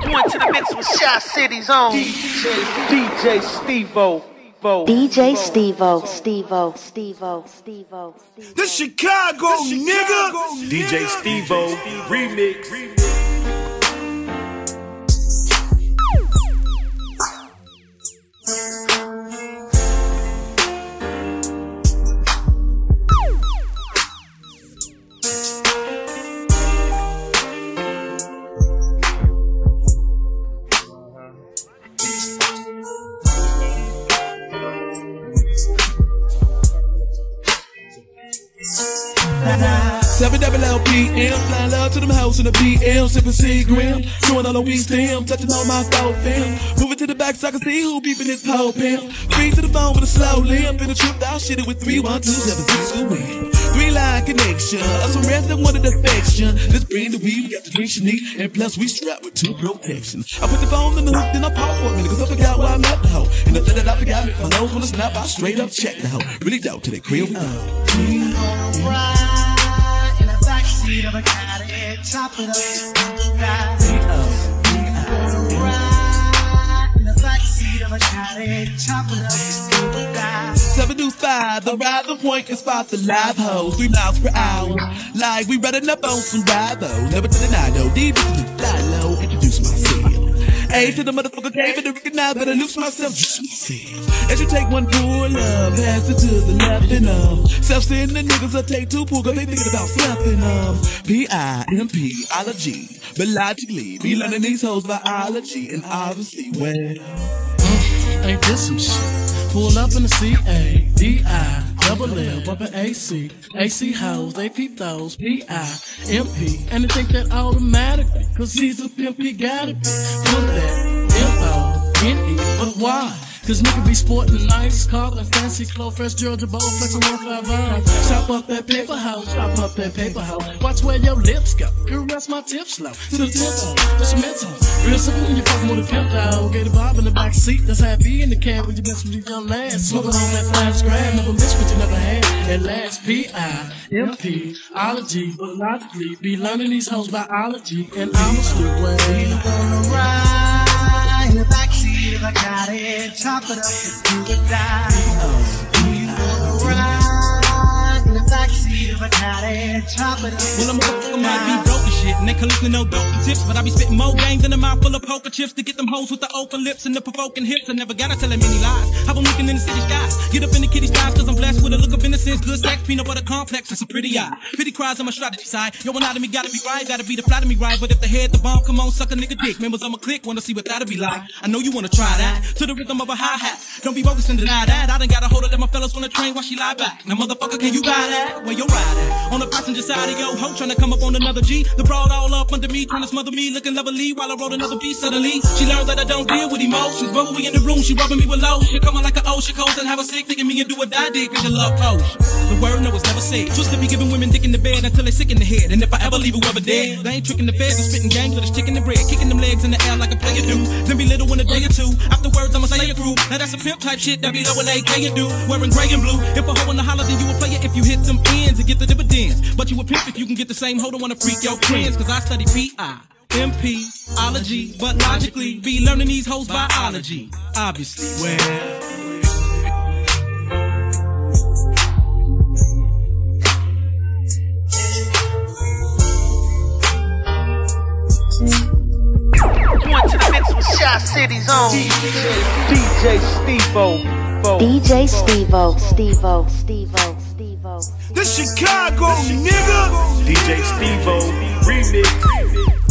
Going to the mix with Chi City's own DJ, DJ Steve-O. DJ Steve-O, Steve-O, Steve-O, Steve-O, Steve-O. The Chicago, nigga. DJ Steve-O remix. remix. Seven double LPM, flying love to them house in the BM, sipping Seagram, showing all the weed stem, touching all my phone film. Moving to the back so I can see who beeping this pole pimp. Free to the phone with a slow limp, in a trip out shit it with three one two seven six win. Three line connection, us some rest that wanted affection. Let's bring the weed, we got the drinks you need, and plus we strapped with two protection. I put the phone in the hook, then I pause for a minute, cause I forgot where I met the hoe. And the thing that I forgot, my nose wanna snap, I straight up check the hoe. Really dope to that crib. Uh. the backseat of a Cadillac, chop it up, ride. Gonna ride in the backseat of a Cadillac, chop it up, ride. Seven to five, the ride the point can spot the live hoes, three miles per hour. Like we running up on some rivals, never to though. The introduce myself. A to the motherfucker K, but to recognize that I lose myself. As you take one pull up, pass it to the left and up. Self-centered niggas will take two pull, cause they thinking about slapping up. P-I-M-P, ology, but logically, be learning these hoes biology, and obviously, well. Ain't this some shit? Pull up in the C-A, Double L, bumpin' AC. AC hoes, they peep those, P-I-M-P. And they think that automatically, cause he's a pimp, he gotta be. Put that M-O-N-E, but why? Cause nigga be sporting nice cars and fancy clothes, fresh Georgia bowl, flexing one five on. Chop up that paper house, chop up that paper house. Watch where your lips go, caress my tips slow. To the tempo, the cement Real simple when you fucking with a pimp dog. Get a bob in the back seat, that's happy in the cab when you mess with these young lads. Smoking on that flash grab, never miss what you never had. At last, P-I-M-P, ology, but logically, be learning these hoes biology, and honestly, well, Gonna ride in the backseat of a Cadillac, chop it up, do the die. Gonna ride in the backseat of a Cadillac, chop it up. Well, I'm motherfucker might be broke and shit, and they collecting no dope and tips, but I be spitting more game than a mouth full of poker chips to get them hoes with the open lips and the provoking hips. I never gotta tell them any lies. Have them looking in the city skies. Get up in the kitty skies, cause I'm blessed with a look of innocence, good sex, peanut butter complex, and some pretty eye. Pretty cries on my strategy side. Yo, me gotta be right, gotta be the flat of me right. But if the head, the bomb, come on, suck a nigga dick. Members, I'ma click, wanna see what that'll be like. I know you wanna try that. To the rhythm of a hi hat. Don't be bogus and deny that. I done got a hold of them, my fellas on the train while she lie back. Now, motherfucker, can you buy that? Where you ride at? On the passenger side of yo ho, tryna come up on another G. The broad all up under me, tryna smother me, looking lovely while I roll another beat. Suddenly, she learned that I don't deal with emotions. But when we in the room, she rubbing me with lotion. She coming like an ocean coast and have a sick thinking me and do a die dick in the love potion. The word no was never said. Twist to be giving women dick in the bed until they sick in the head. And if I ever leave whoever dead, they ain't tricking the feds and spitting gangs with a stick in the bread, kicking them legs in the air like a player do. Then be little in a day or two. Afterwards, I'ma crew. Now that's a pimp type shit that be low and AK and do. Wearing gray and blue. If a hoe in the holler, then you a player if you hit them ends and get the dividends. But you a pimp if you can get the same hoe to wanna freak your friends. Cause I study PI. MP, ology, but logically be learning these hoes biology. Obviously, well. Mix with City's own DJ Steve-O. DJ Steve-O, Steve-O, Steve-O, Steve-O. The Chicago, nigga. DJ Steve-O remix.